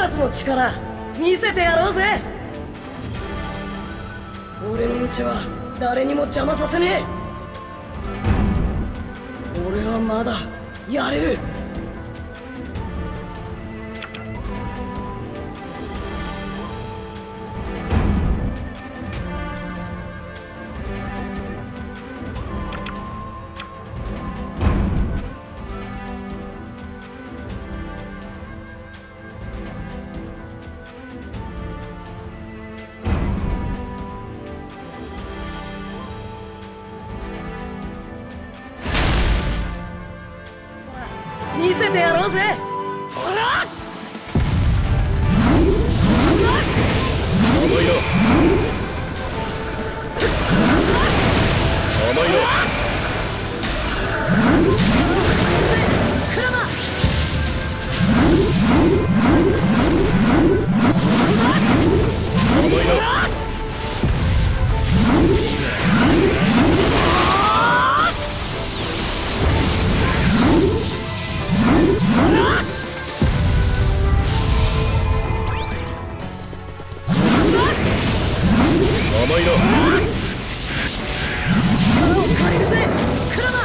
たちの力見せてやろうぜ。俺の道は誰にも邪魔させねえ。俺はまだやれる。見せてやろうぜ。ほら。甘いよ甘いな甘いな力を借りるぜクラマ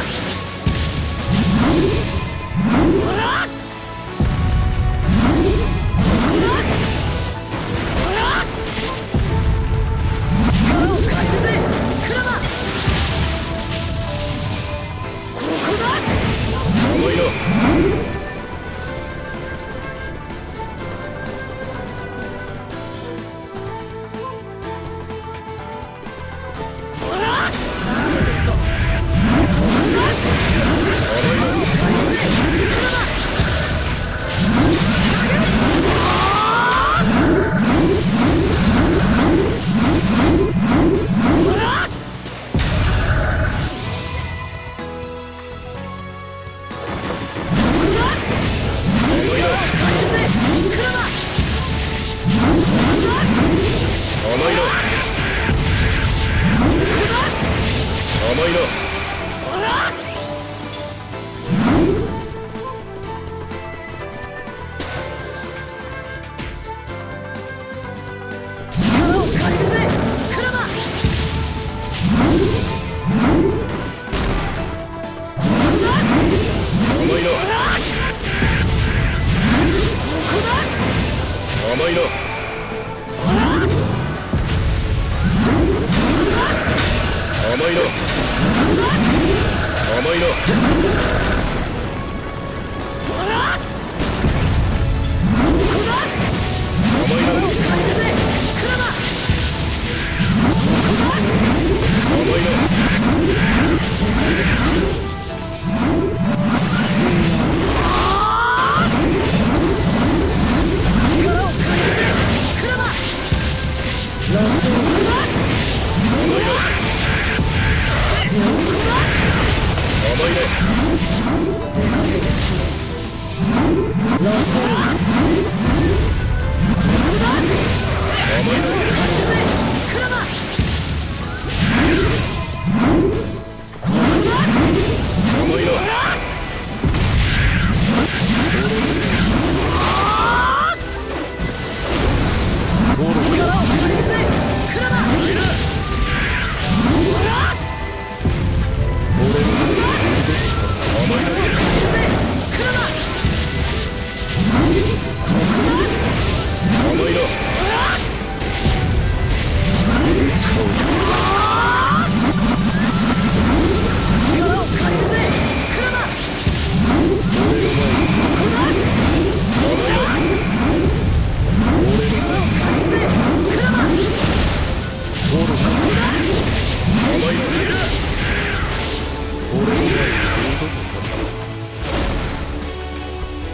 甘いな甘いな甘いな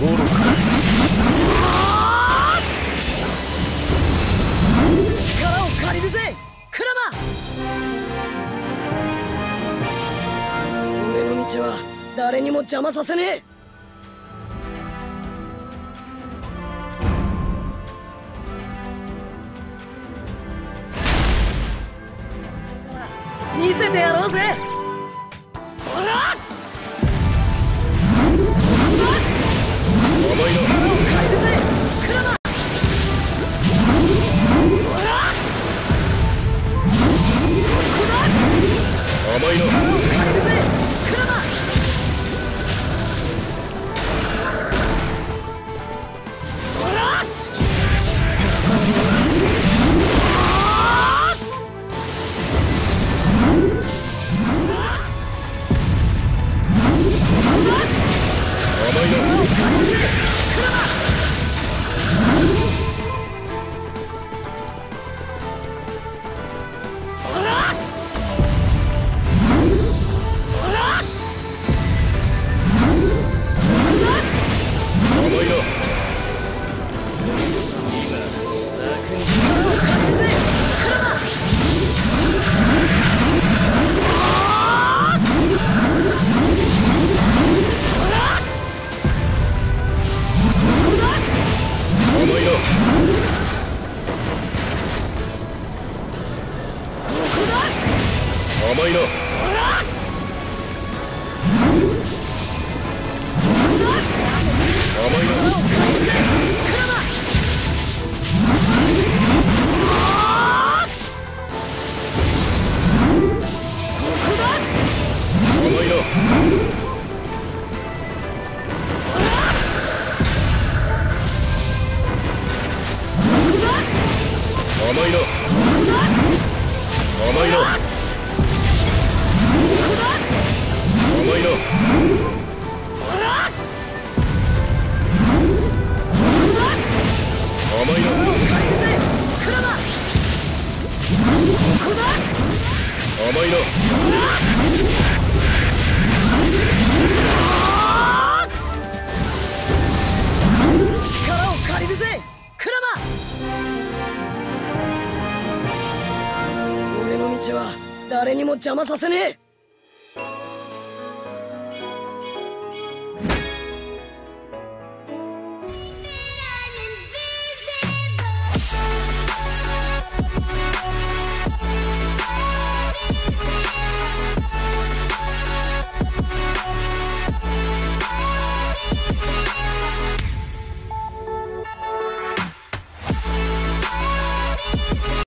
力を借りるぜクラマ俺の道は誰にも邪魔させねえ。見せてやろうぜ。お前だ甘いな甘いな力を借りるぜクラマ俺の道は誰にも邪魔させねえ。